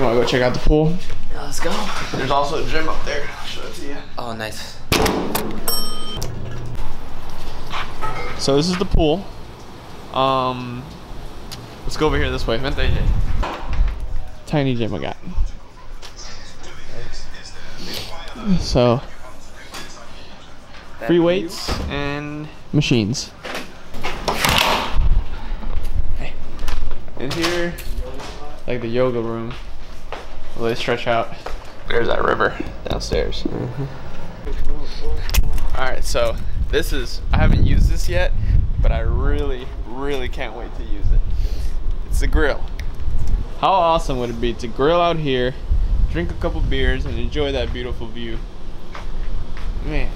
You wanna go check out the pool? Yeah, let's go. There's also a gym up there. I'll show it to you. Oh, nice. So this is the pool. Um, let's go over here this way. Vente, AJ. Tiny gym I got. So free weights and machines. Hey. In here, like the yoga room, where they stretch out. There's that river downstairs. All right, so this is, I haven't used this yet, but I really, really can't wait to use it. It's the grill. How awesome would it be to grill out here, drink a couple beers, and enjoy that beautiful view? Man.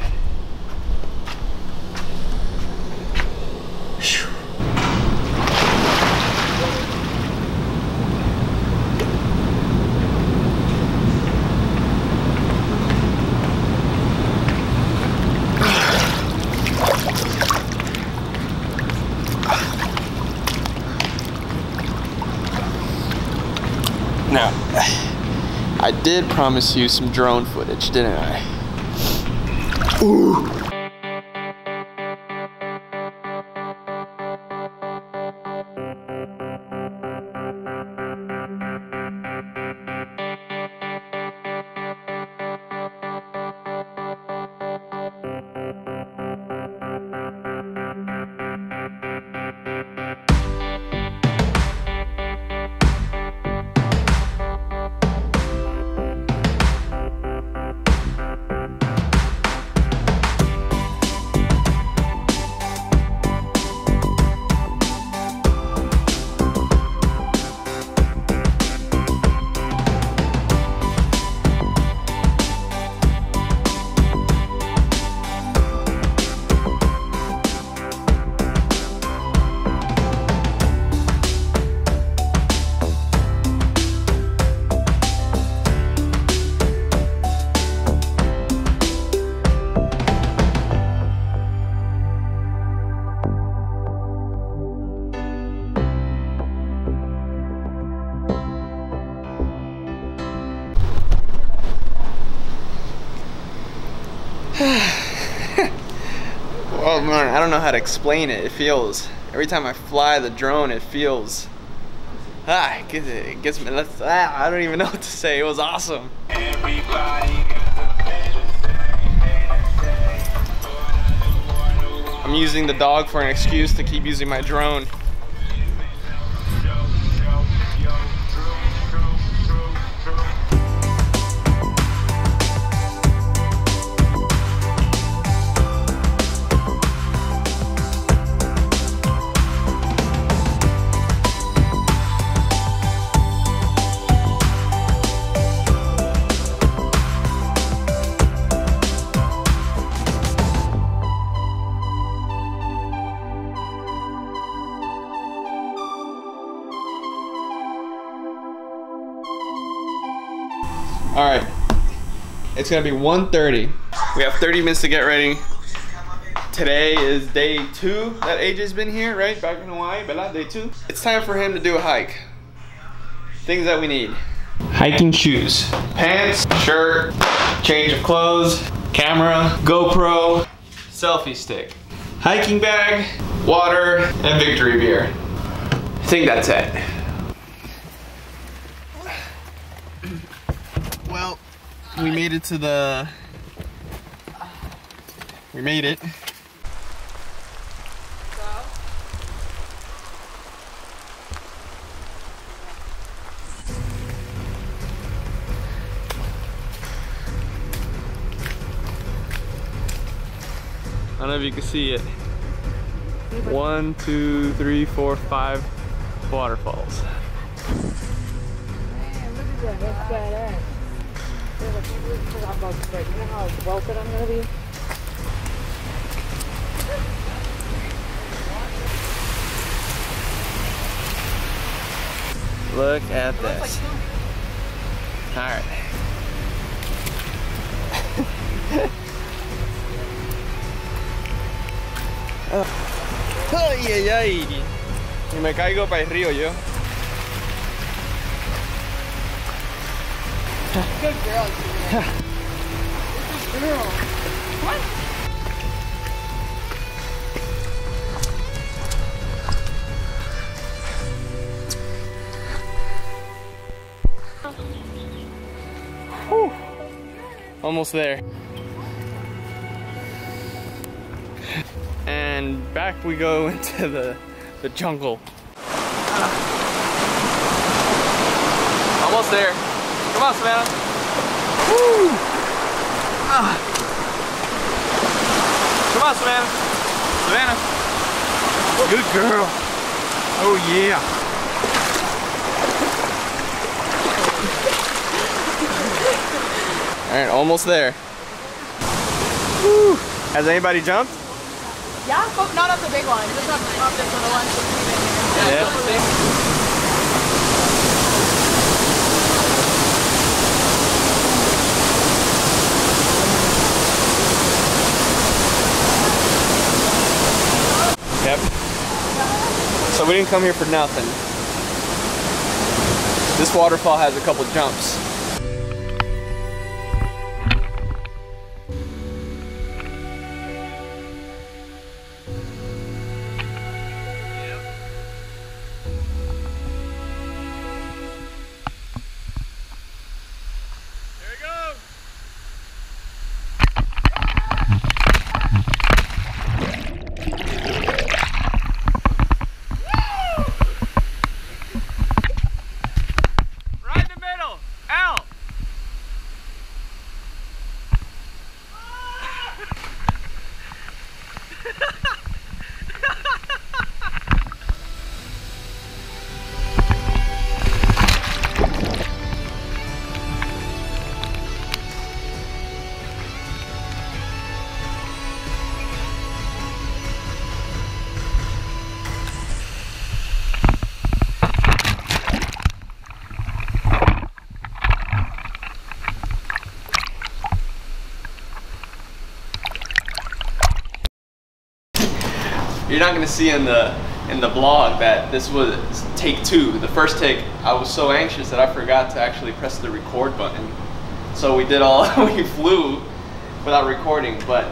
Now, I did promise you some drone footage, didn't I? Ooh. Well, man, I don't know how to explain it. It feels every time I fly the drone, it feels. Ah, it gets, it gets me. Let's, ah, I don't even know what to say. It was awesome. I'm using the dog for an excuse to keep using my drone. It's gonna be 1.30. We have 30 minutes to get ready. Today is day two that AJ's been here, right? Back in Hawaii, but not day two. It's time for him to do a hike. Things that we need. Hiking shoes. Pants, shirt, change of clothes, camera, GoPro, selfie stick, hiking bag, water, and victory beer. I think that's it. Well, we made it to the. We made it. I don't know if you can see it. One, two, three, four, five waterfalls. Man, There's a few to break. You know how welted I'm gonna be? Look at this. All right. Ay, ay, ay. Y me caigo para el río yo. Good girl, Julia. Good girl. What? Whew. Almost there. And back we go into the, the jungle. Almost there. Come on, Savannah. Woo! Ah. Come on, Savannah. Savannah. Good girl. Oh, yeah. All right, almost there. Woo. Has anybody jumped? Yeah, but not up the big one. Just up, up this little one. So we didn't come here for nothing. This waterfall has a couple jumps. You're not gonna see in the in the blog that this was take two. The first take, I was so anxious that I forgot to actually press the record button. So we did all we flew without recording, but